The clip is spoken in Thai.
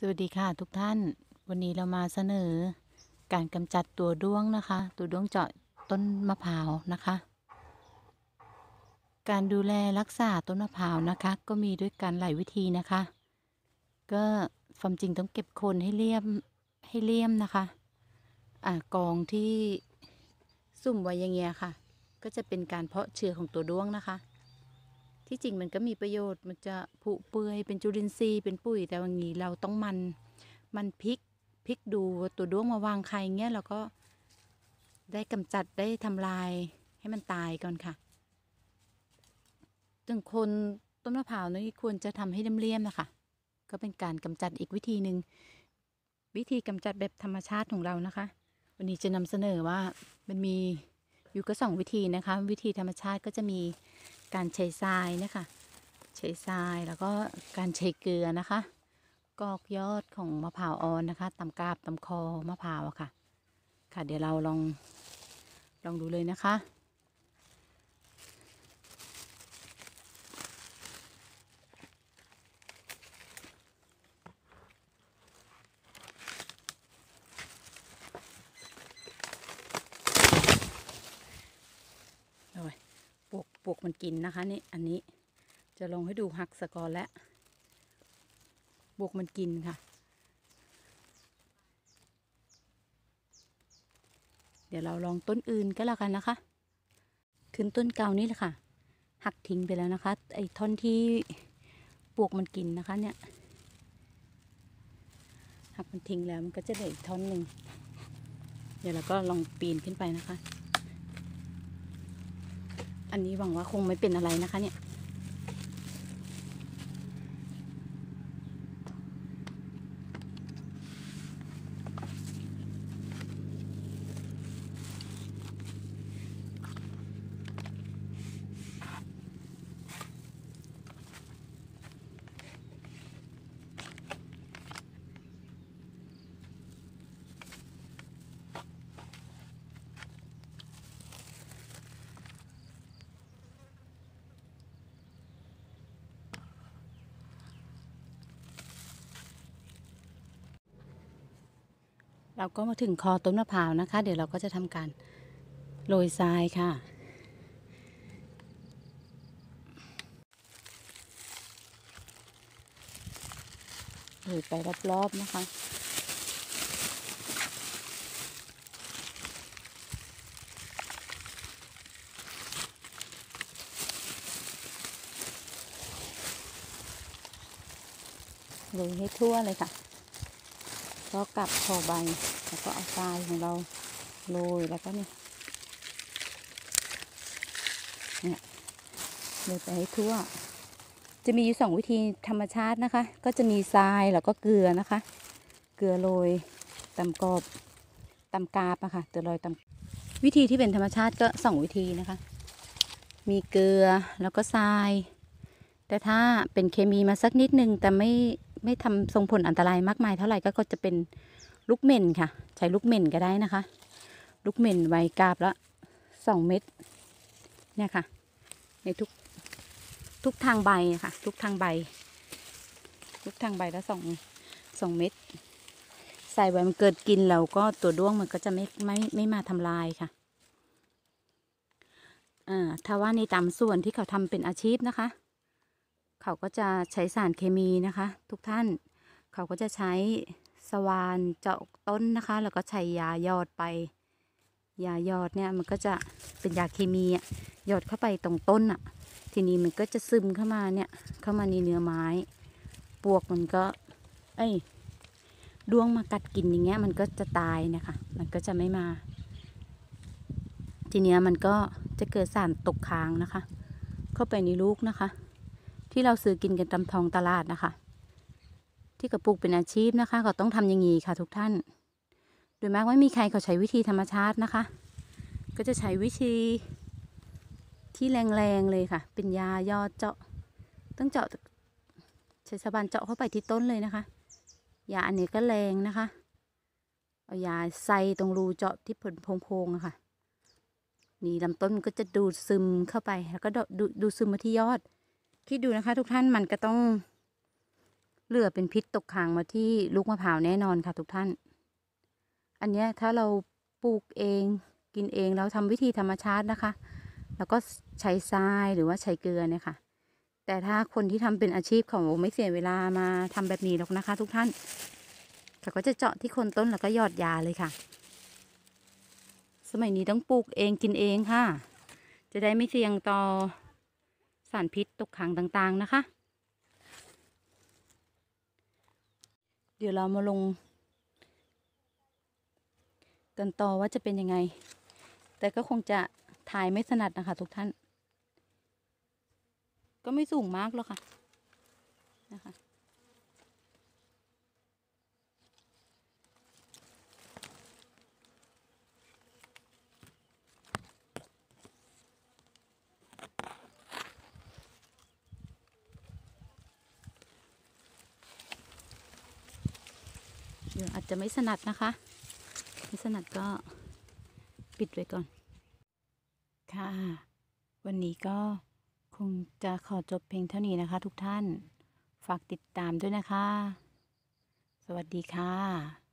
สวัสดีค่ะทุกท่าน วันนี้เรามาเสนอ การกำจัดตัวด้วงนะคะ ตัวด้วงเจาะต้นมะพร้าวนะคะ การดูแลรักษาต้นมะพร้าวนะคะ ก็มีด้วยกันหลายวิธีนะคะ ก็ความจริงต้องเก็บคนให้เลี่ยมให้เลี่ยมนะคะอ่ากองที่สุ่มไว้อย่างเงี้ยค่ะ ก็จะเป็นการเพาะเชื้อของตัวด้วงนะคะ ที่จริงมันก็มีประโยชน์มันจะผุเปื่อยเป็นจุลินทรีย์เป็นปุ๋ยแต่วันนี้เราต้องมันมันพลิกพลิกดูตัวด้วงมาวางไข่เงี้ยเราก็ได้กำจัดได้ทำลายให้มันตายก่อนค่ะถึงคนต้นมะพร้าวนี่ควรจะทำให้เลี่ยมๆนะคะ ก็เป็นการกำจัดอีกวิธีหนึ่งวิธีกำจัดแบบธรรมชาติของเรานะคะ วันนี้จะนำเสนอว่ามันมีอยู่ก็สองวิธีนะคะ วิธีธรรมชาติก็จะมี การใช้ทรายนะคะ ใช้ทรายแล้วก็การใช้เกลือนะคะ กอกยอดของมะพร้าวอ่อนนะคะตำกาบตำคอมะพร้าวอะค่ะ ค่ะเดี๋ยวเราลองลองดูเลยนะคะ โอ้ย ปวกปวกมันกินนะคะนี่อันนี้จะลองให้ดูหักสกอร์แล้วปวกมันกินค่ะ เดี๋ยวเราลองต้นอื่นก็แล้วกันนะคะ ขึ้นต้นเก่านี่แหละค่ะ หักทิ้งไปแล้วนะคะ ไอ้ท่อนที่ปวกมันกินนะคะเนี่ยหักมันทิ้งแล้วมันก็จะเหลืออีกท่อนหนึ่งเดี๋ยวเราก็ลองปีนขึ้นไปนะคะ อันนี้หวังว่าคงไม่เป็นอะไรนะคะเนี่ย เราก็มาถึงคอต้นมะพร้าวนะคะ เดี๋ยวเราก็จะทำการโรยทรายค่ะ โรยไปรอบๆนะคะโรยให้ทั่วเลยค่ะ ก็กลับพอใบ แล้วก็เอาทรายของเราโรยแล้วก็เนี่ยเนี่ยโรยไปให้ทั่ว จะมีอยู่สองวิธีธรรมชาตินะคะ ก็จะมีทรายแล้วก็เกลือนะคะ เกลือโรยตำกอบตำกาบอะค่ะเกลือโรยตำวิธีที่เป็นธรรมชาติก็สองวิธีนะคะ มีเกลือแล้วก็ทราย แต่ถ้าเป็นเคมีมาสักนิดนึงแต่ไม่ ไม่ทำส่งผลอันตรายมากมายเท่าไหร่ก็ก็จะเป็นลูกเหม็นค่ะ ใช้ลูกเหม็นก็ได้นะคะ ลูกเหม็นไว้กาบละสองเม็ดเนี่ยค่ะ ในทุกทุกทางใบค่ะ ทุกทางใบ ทุกทางใบละสองสองเม็ดใส่ไว้มันเกิดกินแล้วก็ตัวด้วงมันก็จะไม่ไม่ไม่มาทำลายค่ะอ่าถ้าว่าในตามส่วนที่เขาทำเป็นอาชีพนะคะ เขาก็จะใช้สารเคมีนะคะ ทุกท่าน เขาก็จะใช้สว่านเจาะต้นนะคะ แล้วก็ใช้ยาหยอดไป ยาหยอดเนี่ยมันก็จะเป็นยาเคมีอะหยอดเข้าไปตรงต้นอะทีนี้มันก็จะซึมเข้ามาเนี่ยเข้ามาในเนื้อไม้ ปวกมันก็ เอ้ยดวงมากัดกินอย่างเงี้ยมันก็จะตายนะคะ มันก็จะไม่มา ทีเนี้ยมันก็จะเกิดสารตกค้างนะคะ เข้าไปในลูกนะคะ ที่เราซื้อกินกันตามท้องตลาดนะคะ ที่กระปุกเป็นอาชีพนะคะเขาต้องทำอย่างนี้ค่ะทุกท่าน โดยมากไม่มีใครเขาใช้วิธีธรรมชาตินะคะ ก็จะใช้วิธีที่แรงๆเลยค่ะ เป็นยายอดเจาะ ต้องเจาะใช้สะบานเจาะเข้าไปที่ต้นเลยนะคะยาอันนี้ก็แรงนะคะ เอายาใส่ตรงรูเจาะที่ผลโพงๆอะค่ะ นี่ลำต้นมันก็จะดูดซึมเข้าไป แล้วก็ดูดซึมมาที่ยอด คิดดูนะคะ ทุกท่านมันก็ต้องเหลือเป็นพิษตกค้างมาที่ลูกมะพร้าวแน่นอนค่ะ ทุกท่าน อันเนี้ยถ้าเราปลูกเองกินเองแล้วทำวิธีธรรมชาตินะคะ แล้วก็ใช้ทรายหรือว่าใช้เกลือเนี่ยค่ะ แต่ถ้าคนที่ทำเป็นอาชีพของไม่เสียเวลามาทำแบบนี้หรอกนะคะ ทุกท่านเขาก็จะเจาะที่คนต้นแล้วก็หยอดยาเลยค่ะ สมัยนี้ต้องปลูกเองกินเองค่ะ จะได้ไม่เสี่ยงต่อ สารพิษตกค้างต่างๆนะคะ เดี๋ยวเรามาลง กันต่อว่าจะเป็นยังไง แต่ก็คงจะถ่ายไม่ถนัดนะคะ ทุกท่าน ก็ไม่สูงมากหรอกค่ะนะคะ เดี๋ยวอาจจะไม่สนัดนะคะ ไม่สนัดก็ปิดไว้ก่อน ค่ะ วันนี้ก็คงจะขอจบเพียงเท่านี้นะคะ ทุกท่าน ฝากติดตามด้วยนะคะ สวัสดีค่ะ